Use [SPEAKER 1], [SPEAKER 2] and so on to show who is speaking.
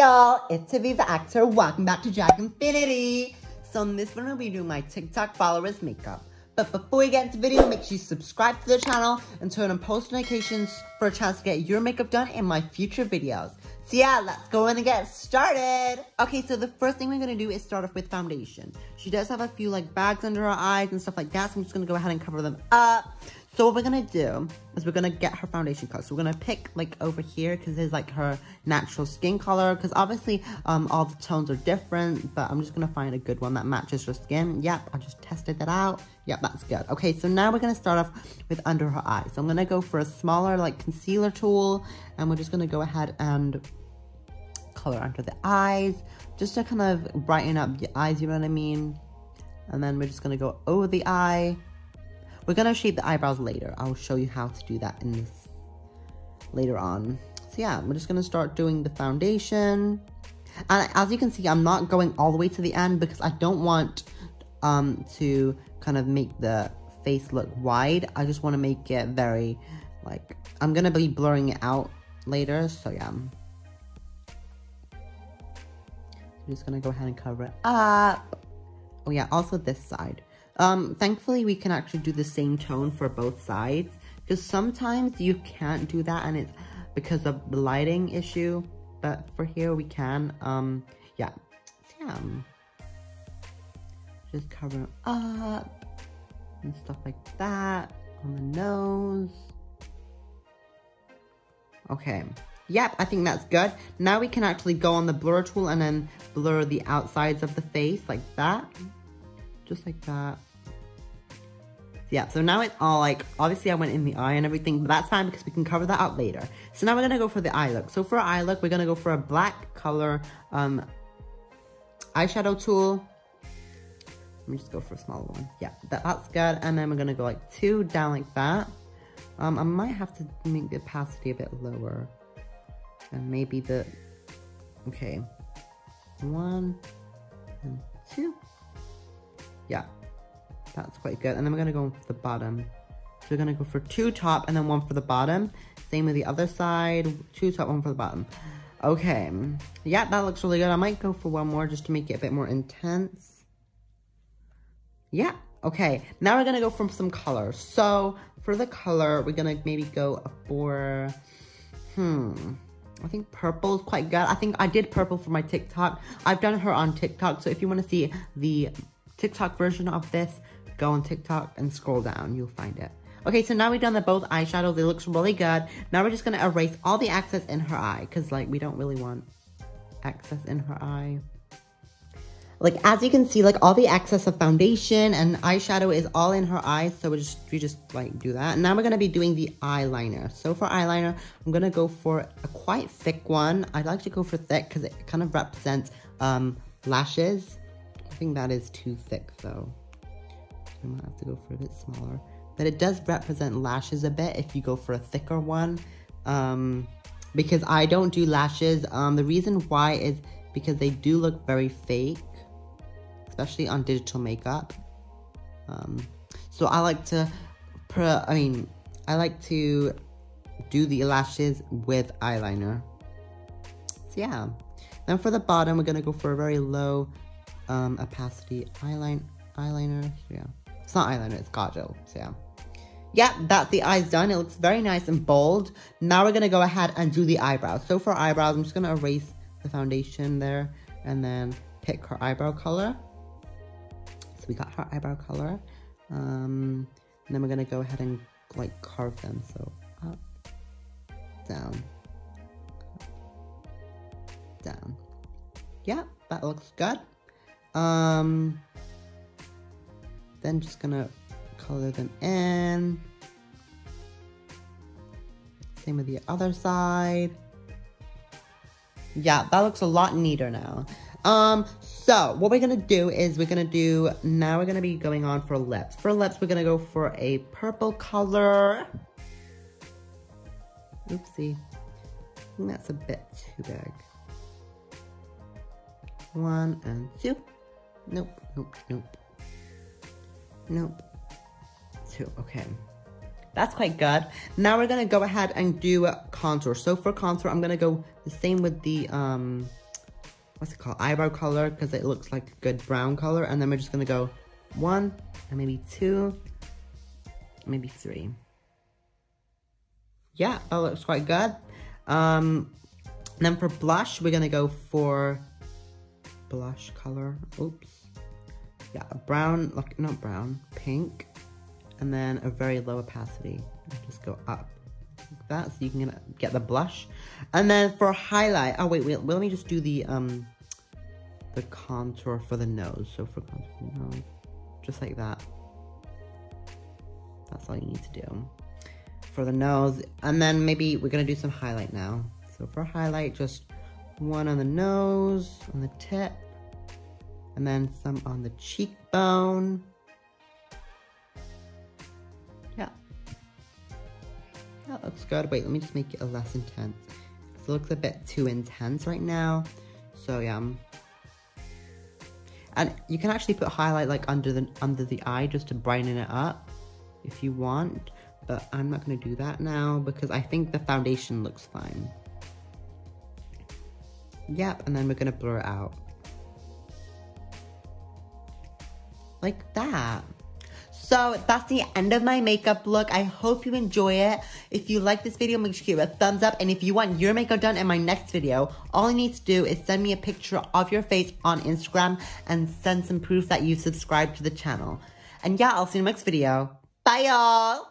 [SPEAKER 1] y'all, it's Havivah Actor. Welcome back to Dragonfinity. So in this one, I'll be doing my TikTok followers makeup. But before we get into the video, make sure you subscribe to the channel and turn on post notifications for a chance to get your makeup done in my future videos. So yeah, let's go in and get started. Okay, so the first thing we're gonna do is start off with foundation. She does have a few like bags under her eyes and stuff like that, so I'm just gonna go ahead and cover them up. So what we're gonna do is we're gonna get her foundation color. So we're gonna pick like over here because it's like her natural skin color. Because obviously um, all the tones are different, but I'm just gonna find a good one that matches her skin. Yep, I just tested that out. Yep, that's good. Okay, so now we're gonna start off with under her eyes. So I'm gonna go for a smaller like concealer tool, and we're just gonna go ahead and color under the eyes, just to kind of brighten up the eyes. You know what I mean? And then we're just gonna go over the eye we're gonna shape the eyebrows later. I'll show you how to do that in this later on. So yeah, we're just gonna start doing the foundation. And as you can see, I'm not going all the way to the end because I don't want um, to kind of make the face look wide. I just want to make it very, like, I'm going to be blurring it out later. So yeah. I'm just going to go ahead and cover it up. Oh yeah, also this side. Um, thankfully, we can actually do the same tone for both sides. Because sometimes you can't do that and it's because of the lighting issue. But for here, we can. Um, yeah. yeah. Just cover up and stuff like that on the nose. Okay. Yep, I think that's good. Now we can actually go on the blur tool and then blur the outsides of the face like that. Just like that yeah, so now it's all like, obviously I went in the eye and everything, but that's fine because we can cover that up later. So now we're to go for the eye look. So for eye look, we're to go for a black color um, eyeshadow tool. Let me just go for a smaller one. Yeah, that, that's good. And then we're to go like two down like that. Um, I might have to make the opacity a bit lower. And maybe the, okay, one and two. Yeah, that's quite good. And then we're gonna go for the bottom. So we're gonna go for two top and then one for the bottom. Same with the other side, two top, one for the bottom. Okay, yeah, that looks really good. I might go for one more just to make it a bit more intense. Yeah, okay. Now we're gonna go from some colors. So for the color, we're gonna maybe go for, hmm, I think purple is quite good. I think I did purple for my TikTok. I've done her on TikTok, so if you want to see the TikTok version of this, go on TikTok and scroll down. You'll find it. Okay, so now we've done the both eyeshadows. It looks really good. Now we're just going to erase all the excess in her eye. Because, like, we don't really want excess in her eye. Like, as you can see, like, all the excess of foundation and eyeshadow is all in her eyes. So we just, we just, like, do that. And now we're going to be doing the eyeliner. So for eyeliner, I'm going to go for a quite thick one. I'd like to go for thick because it kind of represents um, lashes. I think that is too thick, though. I might have to go for a bit smaller. But it does represent lashes a bit if you go for a thicker one. Um, because I don't do lashes. Um, the reason why is because they do look very fake. Especially on digital makeup. Um, so I like to, I mean, I like to do the lashes with eyeliner. So yeah. Then for the bottom, we're going to go for a very low um, opacity eyeliner. eyeliner. Yeah. It's not eyeliner, it's kajal. So yeah. Yeah, that's the eyes done. It looks very nice and bold. Now we're going to go ahead and do the eyebrows. So for eyebrows, I'm just going to erase the foundation there and then pick her eyebrow color. So we got her eyebrow color. Um, and then we're going to go ahead and like carve them. So up, down, down. Yeah, that looks good. Um, then just gonna color them in. Same with the other side. Yeah, that looks a lot neater now. Um, so what we're gonna do is we're gonna do, now we're gonna be going on for lips. For lips, we're gonna go for a purple color. Oopsie. That's a bit too big. One and two. Nope, nope, nope. Nope. Two, okay. That's quite good. Now we're gonna go ahead and do contour. So for contour, I'm gonna go the same with the um, what's it called? Eyebrow color because it looks like a good brown color. And then we're just going to go one and maybe two, maybe three. Yeah, that looks quite good. Um, then for blush, we're going to go for blush color. Oops. Yeah, brown, look, not brown, pink. And then a very low opacity. Just go up like that so you can get the blush. And then for a highlight, oh wait, wait, let me just do the um the contour for the nose. So for contour for nose, just like that. That's all you need to do for the nose. And then maybe we're gonna do some highlight now. So for highlight, just one on the nose, on the tip, and then some on the cheekbone. Yeah. That looks good. Wait, let me just make it a less intense. It looks a bit too intense right now. So yeah. And you can actually put highlight like under the under the eye just to brighten it up if you want. But I'm not going to do that now because I think the foundation looks fine. Yep, and then we're gonna blur it out. Like that. So that's the end of my makeup look. I hope you enjoy it. If you like this video, make sure you give it a thumbs up. And if you want your makeup done in my next video, all you need to do is send me a picture of your face on Instagram and send some proof that you subscribe to the channel. And yeah, I'll see you in the next video. Bye, y'all.